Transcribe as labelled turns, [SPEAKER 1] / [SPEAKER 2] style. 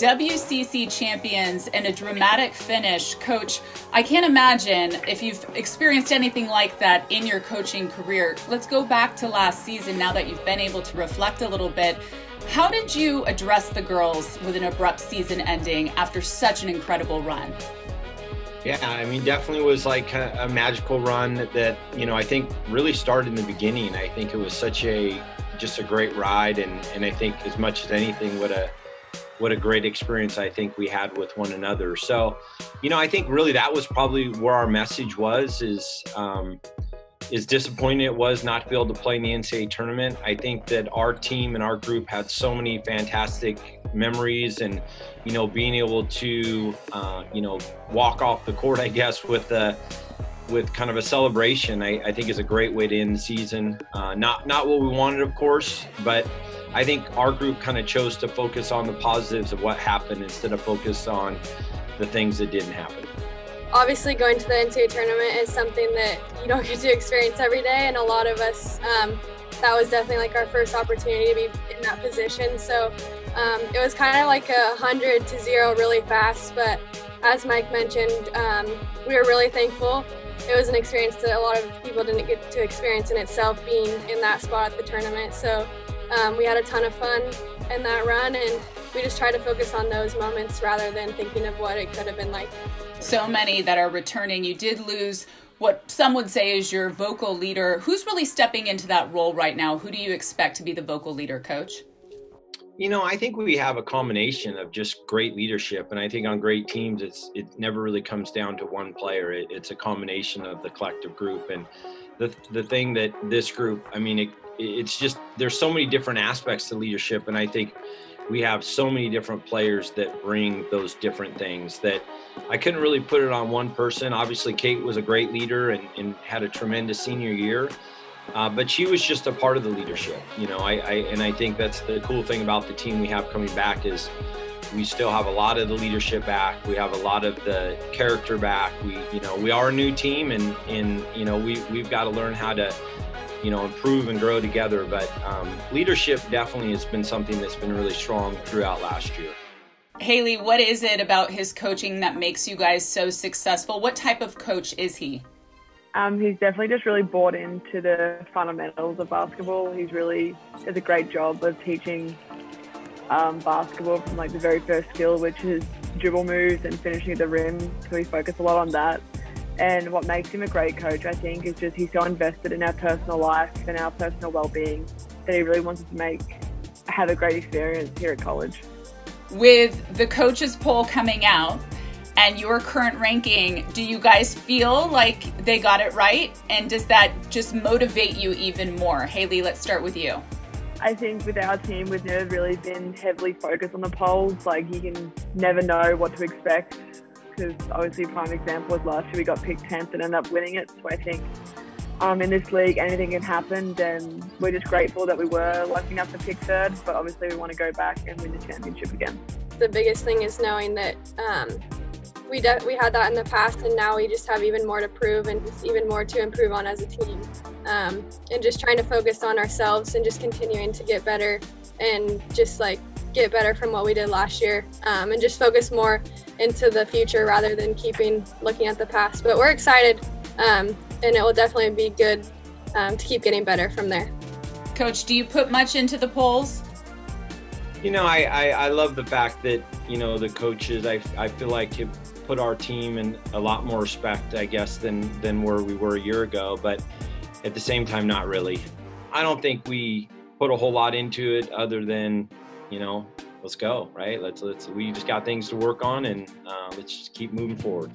[SPEAKER 1] WCC champions and a dramatic finish. Coach, I can't imagine if you've experienced anything like that in your coaching career. Let's go back to last season now that you've been able to reflect a little bit. How did you address the girls with an abrupt season ending after such an incredible run?
[SPEAKER 2] Yeah, I mean, definitely was like a, a magical run that, you know, I think really started in the beginning. I think it was such a just a great ride, and and I think as much as anything, what a what a great experience I think we had with one another. So, you know, I think really that was probably where our message was is um, as disappointing it was not to be able to play in the NCAA tournament. I think that our team and our group had so many fantastic memories, and you know, being able to uh, you know walk off the court, I guess, with a with kind of a celebration, I, I think is a great way to end the season. Uh, not not what we wanted, of course, but I think our group kind of chose to focus on the positives of what happened instead of focus on the things that didn't happen.
[SPEAKER 3] Obviously, going to the NCAA tournament is something that you don't get to experience every day, and a lot of us, um, that was definitely like our first opportunity to be in that position. So um, it was kind of like a hundred to zero really fast, but as Mike mentioned, um, we were really thankful it was an experience that a lot of people didn't get to experience in itself being in that spot at the tournament. So um, we had a ton of fun in that run and we just try to focus on those moments rather than thinking of what it could have been like.
[SPEAKER 1] So many that are returning. You did lose what some would say is your vocal leader. Who's really stepping into that role right now? Who do you expect to be the vocal leader, coach?
[SPEAKER 2] You know, I think we have a combination of just great leadership, and I think on great teams, it's it never really comes down to one player. It, it's a combination of the collective group, and the the thing that this group, I mean, it, it's just there's so many different aspects to leadership, and I think we have so many different players that bring those different things that I couldn't really put it on one person. Obviously, Kate was a great leader and, and had a tremendous senior year. Uh, but she was just a part of the leadership, you know. I, I, and I think that's the cool thing about the team we have coming back is we still have a lot of the leadership back. We have a lot of the character back. We, you know, we are a new team, and and you know we we've got to learn how to, you know, improve and grow together. But um, leadership definitely has been something that's been really strong throughout last year.
[SPEAKER 1] Haylee, what is it about his coaching that makes you guys so successful? What type of coach is he?
[SPEAKER 4] Um, he's definitely just really bought into the fundamentals of basketball. He's really does a great job of teaching um, basketball from like the very first skill, which is dribble moves and finishing at the rim. So we focus a lot on that. And what makes him a great coach, I think, is just he's so invested in our personal life and our personal well-being that he really wants us to make have a great experience here at college.
[SPEAKER 1] With the coaches poll coming out, and your current ranking, do you guys feel like they got it right? And does that just motivate you even more? Haylee, let's start with you.
[SPEAKER 4] I think with our team, we've never really been heavily focused on the polls. Like, you can never know what to expect because obviously, a prime example was last year we got picked 10th and ended up winning it. So I think um, in this league, anything can happen, and we're just grateful that we were lucky enough to pick third. But obviously, we want to go back and win the championship again.
[SPEAKER 3] The biggest thing is knowing that um, we de- we had that in the past, and now we just have even more to prove and even more to improve on as a team. Um, and just trying to focus on ourselves and just continuing to get better and just like get better from what we did last year um, and just focus more into the future rather than keeping looking at the past. But we're excited, um, and it will definitely be good um, to keep getting better from there.
[SPEAKER 1] Coach, do you put much into the polls?
[SPEAKER 2] You know, I, I, I love the fact that, you know, the coaches, I, I feel like have put our team in a lot more respect, I guess, than, than where we were a year ago. But at the same time, not really. I don't think we put a whole lot into it other than, you know, let's go, right? Let's, let's, we just got things to work on and uh, let's just keep moving forward.